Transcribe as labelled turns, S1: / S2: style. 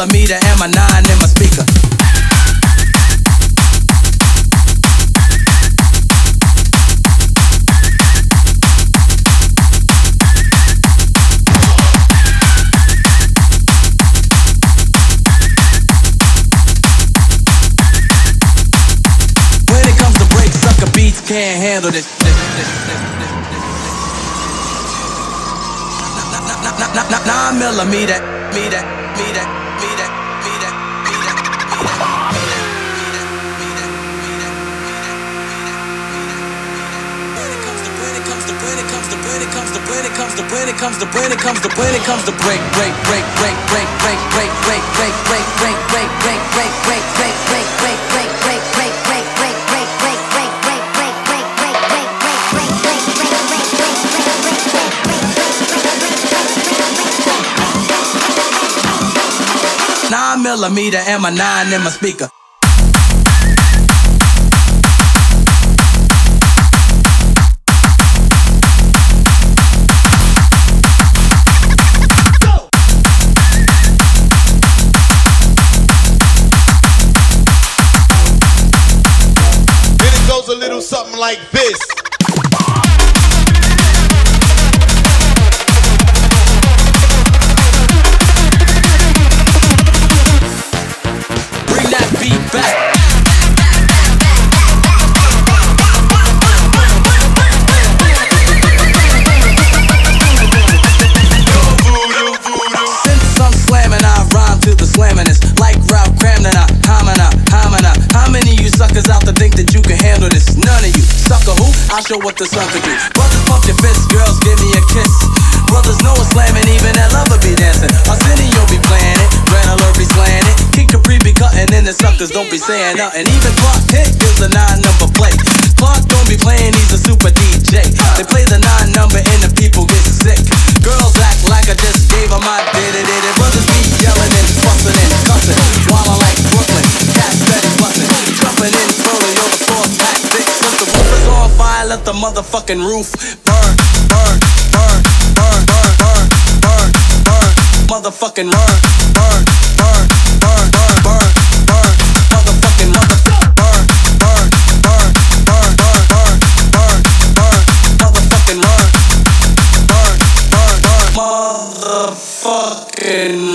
S1: millimeter and my nine in my speaker. When it comes to breaks, sucker beats can't handle this. Nine millimeter, meter, meter, comes to break break break break break break break break break break break break millimeter and my nine in my speaker.
S2: It goes a little something like this.
S1: Show what the sun could do. Brothers pump your fists, girls give me a kiss. Brothers know it's slamming, even that lover be dancing. Arsenio be playing it, Alert be slaying it. Kid Capri be cutting in the suckers, don't be saying nothing. Even Clark Kent gives a nine number play. Clark don't be playing, he's a super DJ. They play the nine number let the motherfucking roof burn, burn, burn, burn, burn, burn, burn, burn. Motherfucking burn, burn, burn, burn, burn, burn, burn. Motherfucking motherfucking burn, burn, burn, burn, burn, burn, burn, burn. Motherfucking burn, burn, burn. Motherfucking.